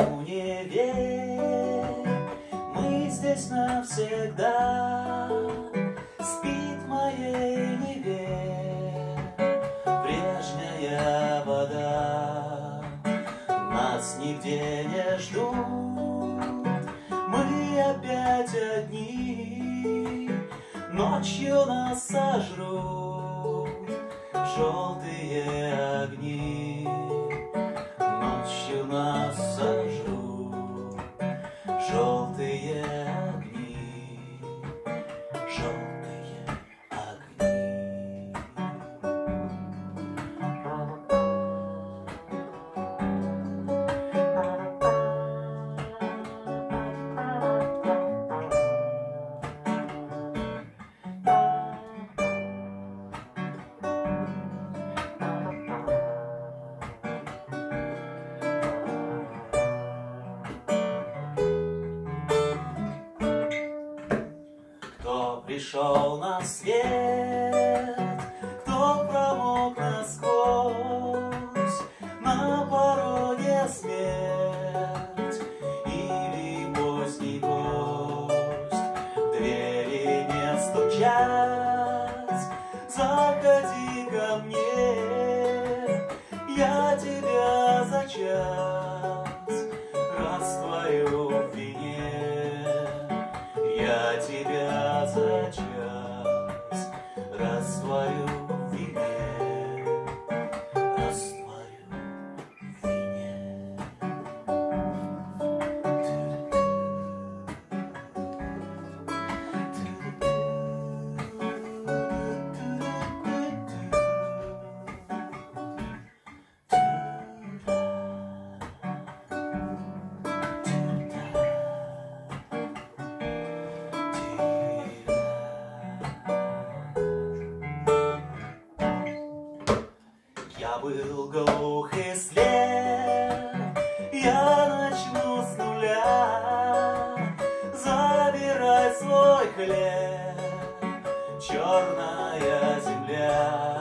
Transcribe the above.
универ Мы здесь навсегда. Спит моей неве Прежняя вода. Нас нигде не ждут. Мы опять одни. Ночью нас сожрут Желтые огни. Ночью пришел на свет, кто промок насквозь, на пороге смерть? Или поздний гость, двери не стучать, заходи ко мне, я тебя за час раствою в вине. Я тебя за час. Растворю Был глух и слеп, я начну с нуля забирать свой хлеб, черная земля.